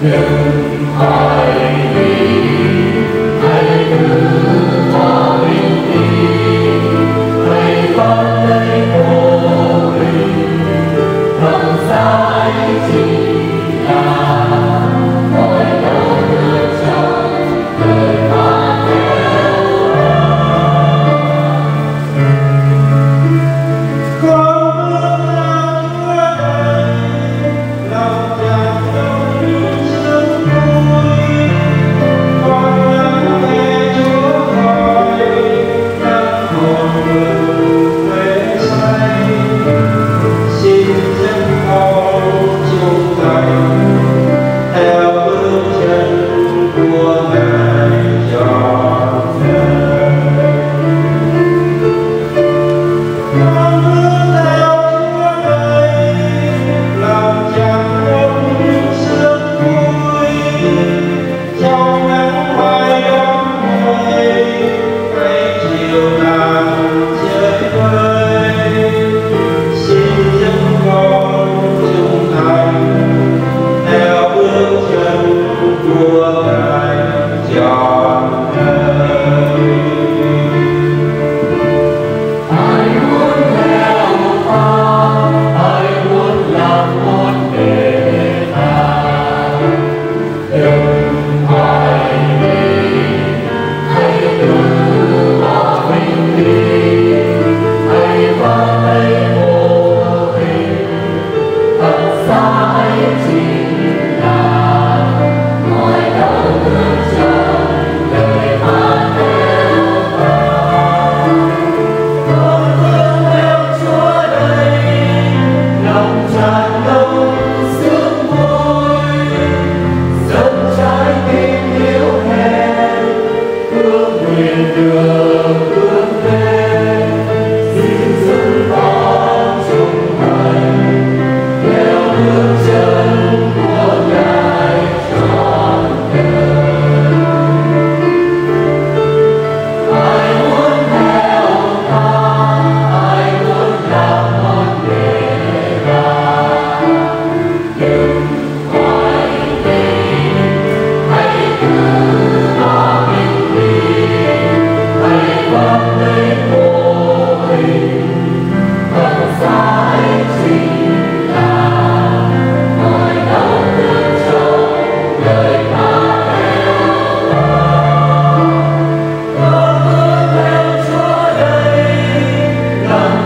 Yeah. high. royalty.